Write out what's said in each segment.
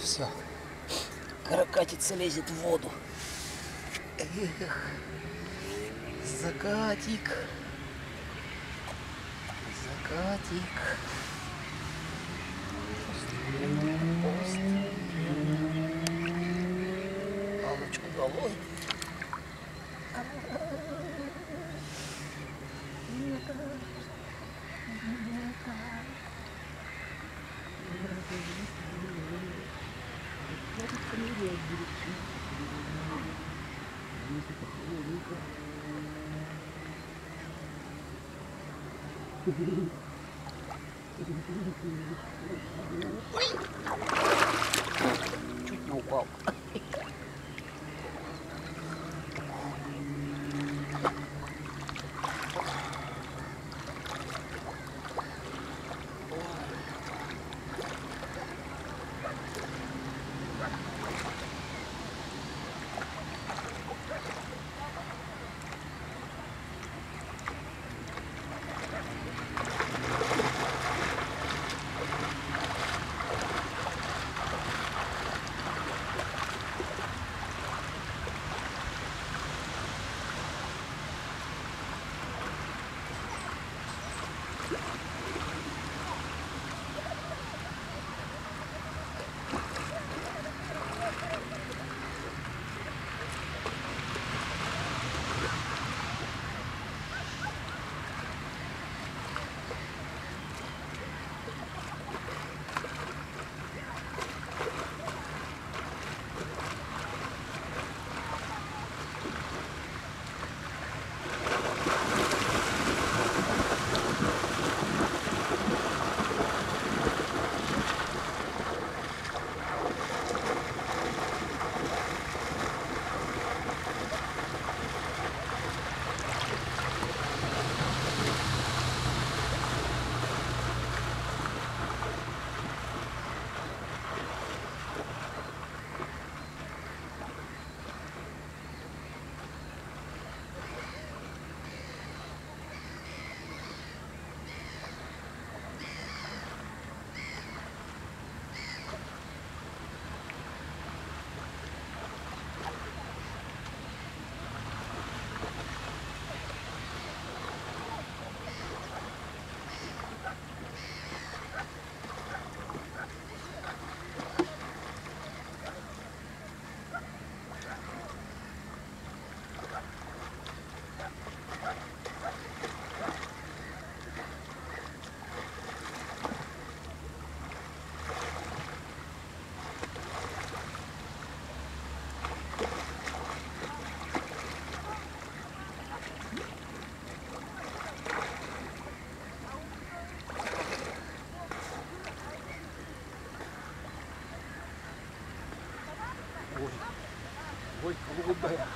Все. Каракатица лезет в воду. Эх, закатик. Закатик. Палочку долой. Чуть не упал. Ой, ضدها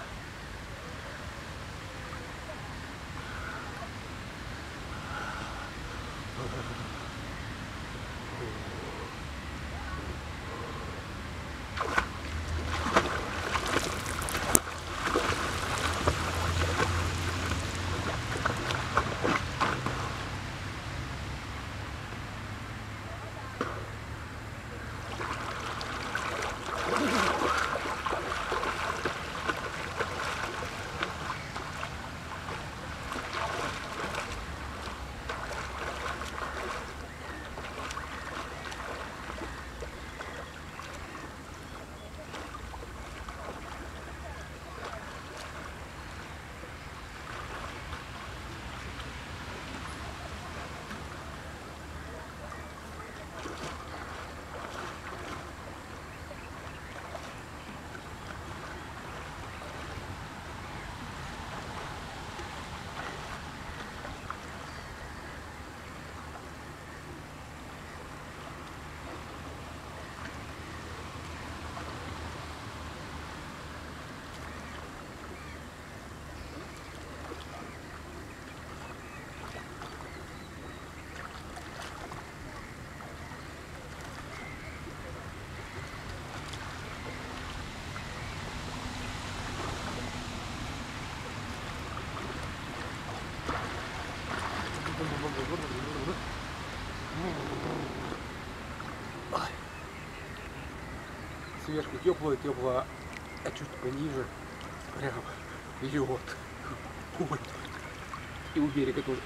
сверху теплая-теплая, а чуть пониже прям лед. Ой. И у берега тоже.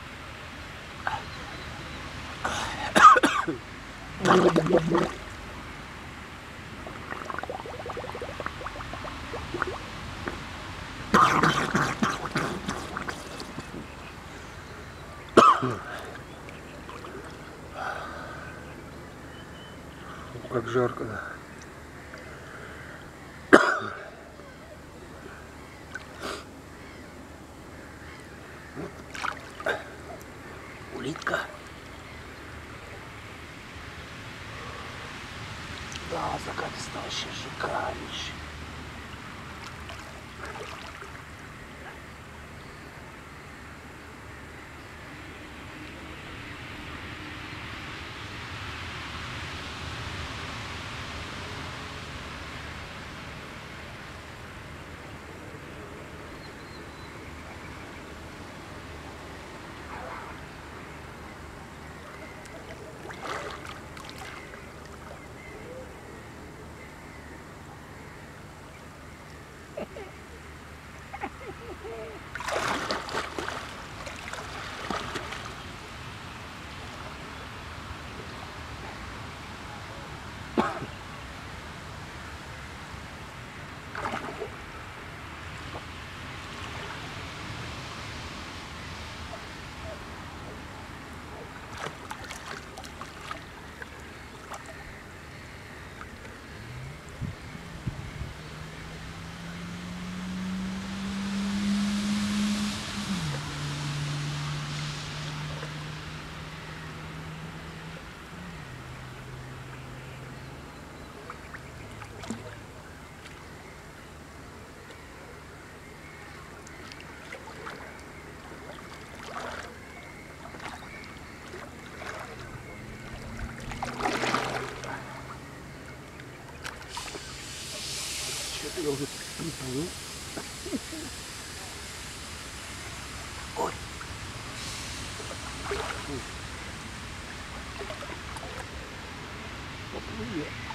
Как жарко, да. Улитка. Да, закатисто вообще шикарнейший. Уже приплыл. Ой. Поплыли. Далеко,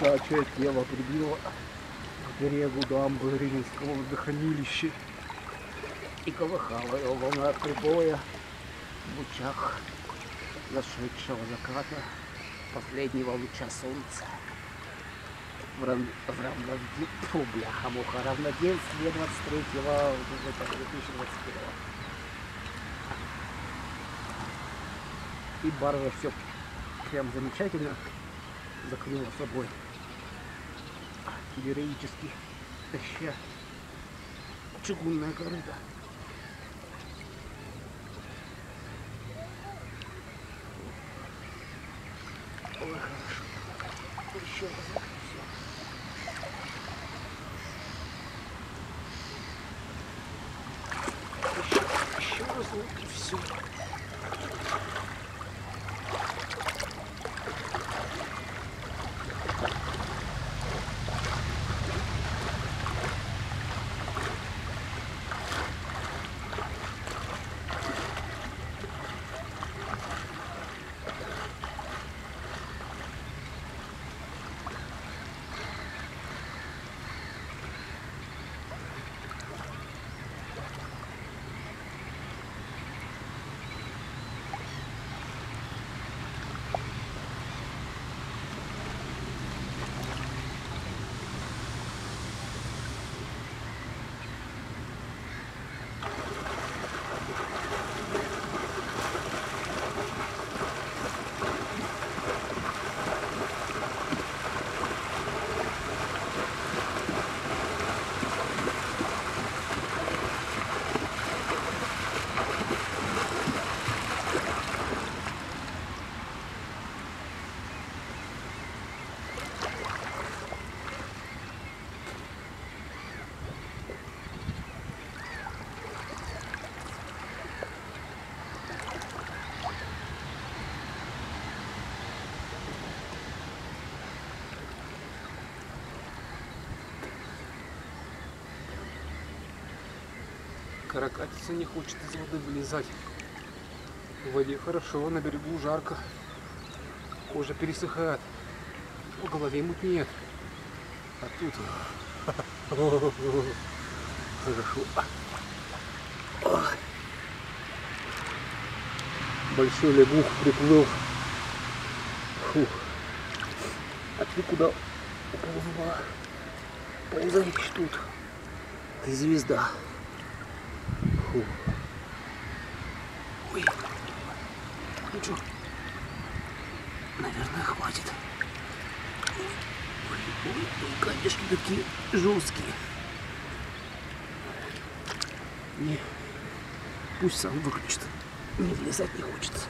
лежачее тело прибило к берегу дамбы Ринского водохранилища и колыхала его волна прибоя в лучах зашедшего заката последнего луча солнца. В, ран... в равноде... Фу, бляха-муха, равноденствие 23-го 2021 И баржа все прям замечательно закрыла собой. Героически таща чугунная корыта. Ой, хорошо. Еще раз Каракатица не хочет из воды вылезать. В воде хорошо, на берегу жарко. Кожа пересыхает. В голове мутнеет. А тут... Хорошо. Ой. Большой лягух приплыл. Фух. А ты куда уползла? Ползаешь тут. Ты звезда. Фу. Ой. Ну что? Наверное, хватит. Ой, ой, ой, камешки такие жесткие. Не. Пусть сам выключит. Не влезать не хочется.